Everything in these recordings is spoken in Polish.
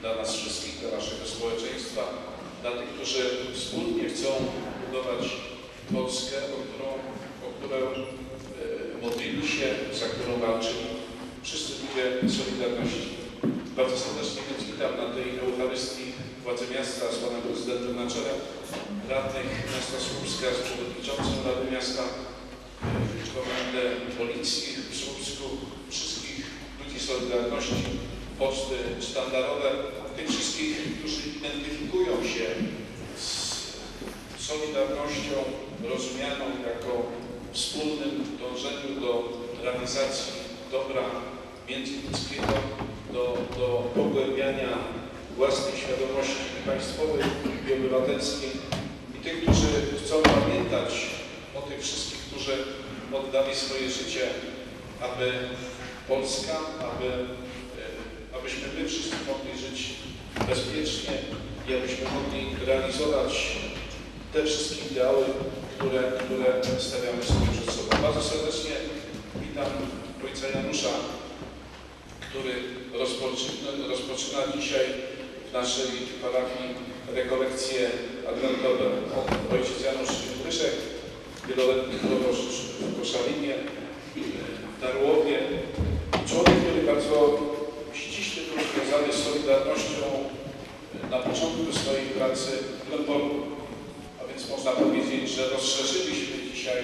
dla nas wszystkich, dla naszego społeczeństwa, dla tych, którzy wspólnie chcą budować Polskę, o którą, o którą e, modlili się, za którą walczyli wszyscy ludzie Solidarności. Bardzo serdecznie więc witam na tej Eucharystii władze miasta z panem prezydentem na czele, radnych miasta Słupska z przewodniczącym Rady Miasta, e, komendę policji w Słupsku, wszystkich ludzi Solidarności, poczty sztandarowe, tych wszystkich, którzy identyfikują się z Solidarnością rozumianą jako wspólnym dążeniu do realizacji dobra międzyludzkiego, do, do pogłębiania własnej świadomości państwowej i obywatelskiej. I tych, którzy chcą pamiętać o tych wszystkich, którzy oddali swoje życie, aby Polska, aby, abyśmy my wszyscy mogli żyć bezpiecznie i abyśmy mogli realizować te wszystkie ideały, które, które stawiamy sobie przed sobą. Bardzo serdecznie witam ojca Janusza, który rozpoczyna, rozpoczyna dzisiaj w naszej parafii rekolekcje adwentowe. Ojciec Janusz Kryszek, wieloletni proboszcz w Koszalinie, w Darłowie. Człowiek, który bardzo związany z Solidarnością na początku swojej pracy w Lęborku. A więc można powiedzieć, że rozszerzyliśmy dzisiaj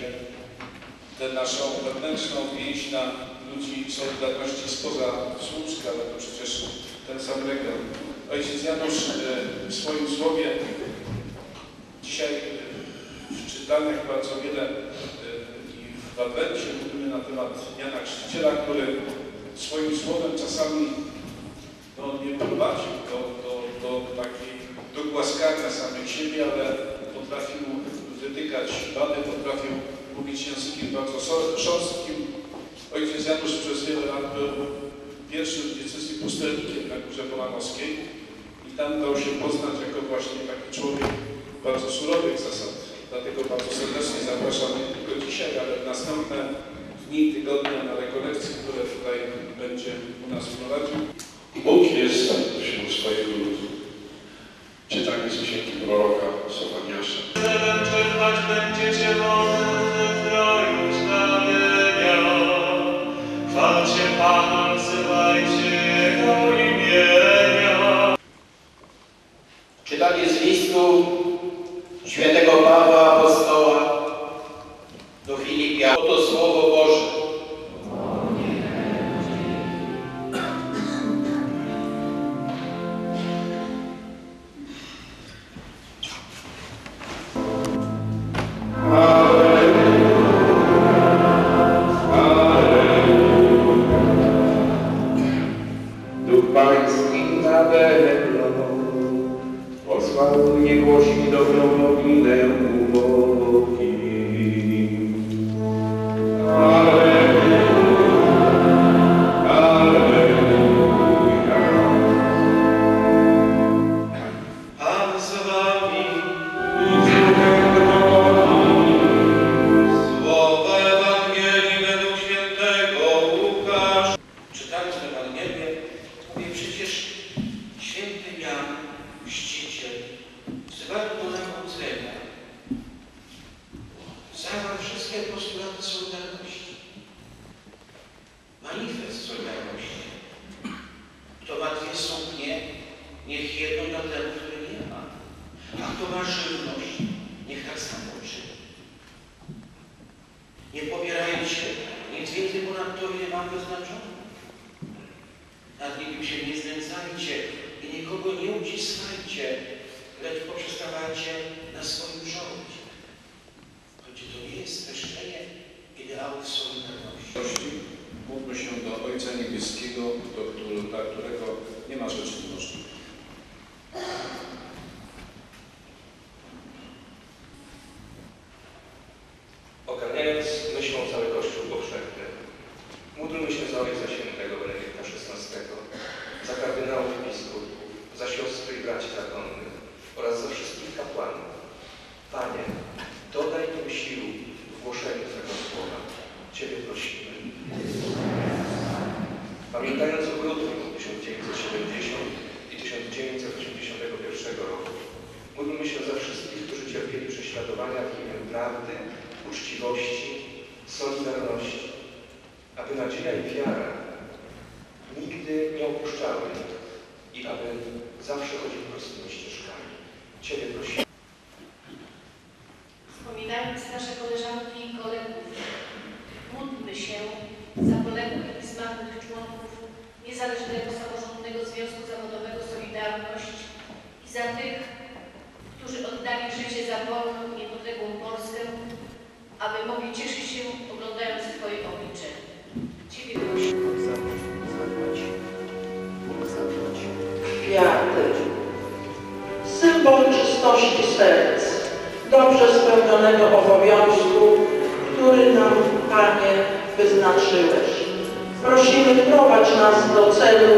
tę naszą wewnętrzną więź na ludzi Solidarności spoza Słupska, ale to przecież ten sam region. Ojciec Janusz e, w swoim słowie dzisiaj e, w czytanych bardzo wiele e, i w Adwencie mówimy na temat Jana Chrzciciela, który swoim słowem czasami no, nie prowadził do, do, do takiej do głaskania samych siebie, ale potrafił wytykać wady, potrafił mówić językiem bardzo szorstkim. Ojciec Janusz przez wiele lat był pierwszym diecezji pustelnikiem na Górze Polanowskiej i tam dał się poznać jako właśnie taki człowiek bardzo surowych zasad. Dlatego bardzo serdecznie zapraszam nie tylko dzisiaj, ale w następne dni, tygodnia na rekolekcje, które tutaj będzie u nas prowadził. Bóg jest wśród swojego ludu. Czytanie z księgi proroka Sofoniasza. Czerpać będziecie wolne posłał mnie głosić dobrą nowinę Manifest Solidarności. Kto ma dwie niech jedną da temu, który nie ma. A kto ma żywność, niech tak samo czyni. Nie pobierajcie nic więcej ponad to, ile wam wyznaczono. Nad nikim się nie znęcajcie i nikogo nie uciskajcie, lecz poprzestawajcie na swoim rządzie. Choć to nie jest streszczenie ideałów Solidarności. Módlmy się do Ojca Niebieskiego, do którego, dla którego nie ma rzeczy niemożliwych. Ogarniając myślą cały Kościół powszechny, módlmy się za Ojca Świętego Benedykta XVI, za kardynałów i biskupów, za siostry i braci zakonnych oraz za wszystkich kapłanów. Panie, Grudniu 1970 i 1981 roku, módlmy się za wszystkich, którzy cierpieli prześladowania w imię prawdy, uczciwości, solidarności, aby nadzieja i wiara nigdy nie opuszczały i aby zawsze chodził prostymi ścieżkami. Ciebie czystości serc, dobrze spełnionego obowiązku, który nam, Panie, wyznaczyłeś. Prosimy, prowadź nas do celu,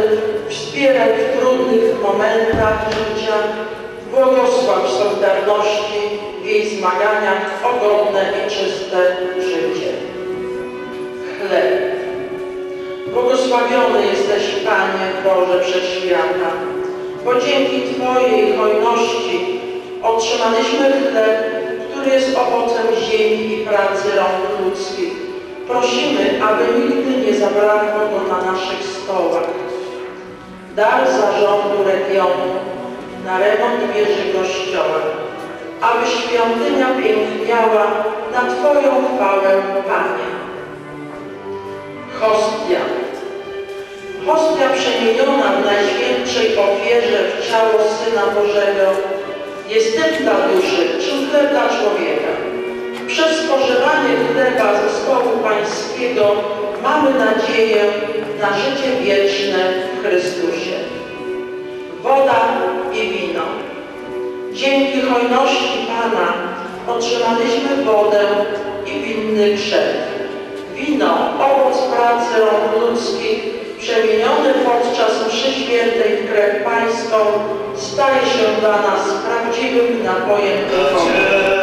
wspieraj w trudnych momentach życia, błogosław Solidarności w jej zmaganiach o godne i czyste życie. Chleb. Błogosławiony jesteś, Panie Boże Wszechświata, bo dzięki Twojej hojności otrzymaliśmy chleb, który jest owocem ziemi i pracy rąk ludzkich. Prosimy, aby nigdy nie zabrakło go na naszych stołach. Dar zarządu regionu na remont wieży kościoła, aby świątynia piękniała na Twoją chwałę, Panie. Hostia. Hostia przemieniona w najświętszej ofierze w ciało Syna Bożego jest tym dla duszy, chleb dla człowieka. Przez spożywanie chleba ze stołu pańskiego mamy nadzieję na życie wieczne w Chrystusie. Woda i wino. Dzięki hojności Pana otrzymaliśmy wodę i winny krzew. Wino, owoc pracy rąk ludzkich, przemieniony podczas mszy świętej w krew pańską, staje się dla nas prawdziwym napojem duchowym.